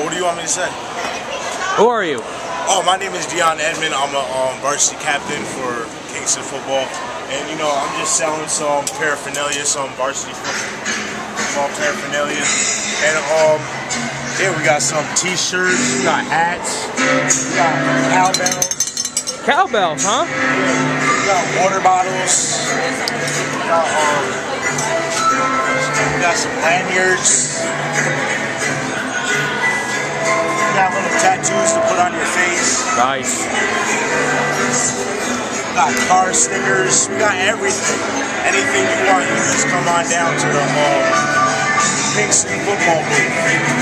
Oh, what do you want me to say? Who are you? Oh, my name is Deon Edmond. I'm a um, varsity captain for Kingston football. And, you know, I'm just selling some paraphernalia, some varsity football paraphernalia. And, um, here we got some t-shirts, we got hats, we got cowbells. Cowbells, huh? We got water bottles. We got, um, we got some lanyards. Tattoos to put on your face. Nice. We got car stickers. We got everything. Anything you want, you just come on down to the um, Kingston football booth.